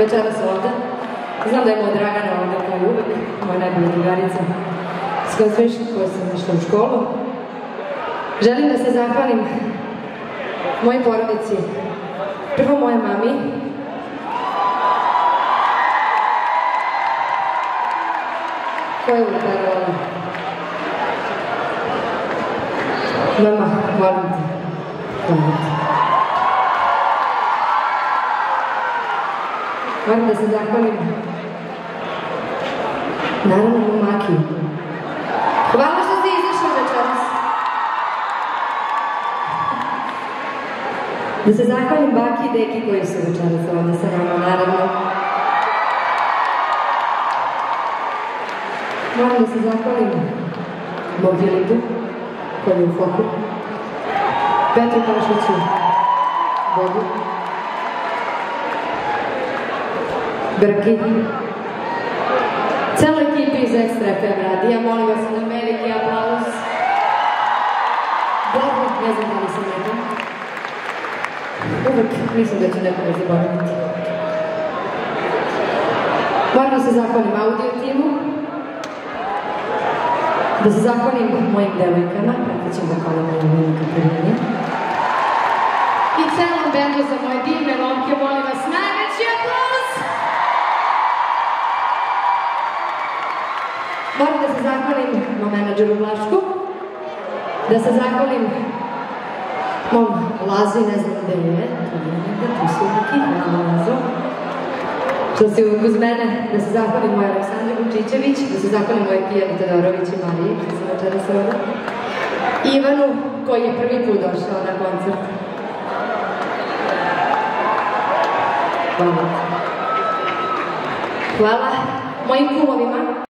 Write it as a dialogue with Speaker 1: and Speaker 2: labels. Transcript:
Speaker 1: večeras ovde. Znam da je moja Dragana ovde kao i uvek, moja najbolja drugarica s kojom išla, koja sam išla u školu. Želim da se zahvalim mojoj porodici, prvo moje mami, koja je udarovala. Mama, volim te. Volim te. Moram da se zahvalim naravno u. Hvala što ste izašli večeras. Da se zahvalim baki i deki koji su večeras ovde sa nama, naravno. Moram da se zahvalim mog Filipu, koji je u foku, Petru Pašiću, Bogu, Brki, celoj ekipi iz Extra FM radija, molim vas na veliki aplauz. Bogu, ne znam da li sam rekla. Uvek mislim da ću nekome zaboraviti. Moram da se zahvalim audio timu, da se zahvalim mojim devojkama, pratećim vokalima i mojim Katarini. I celom bendu za moje divne momke, molim vas, Moram da se zahvalim mom menadžeru Vlašku, da se zahvalim mom Lazi, ne znam gde je, tu tu su neki, hvala Lazo. Što si uz mene, da se zahvalim moj Aleksandra Vučićević, da se zahvalim moj Pijani Todorović i Mariji, što sam večeras ovde. Ivanu, koji je prvi put došao na koncert. Hvala. Hvala mojim kumovima,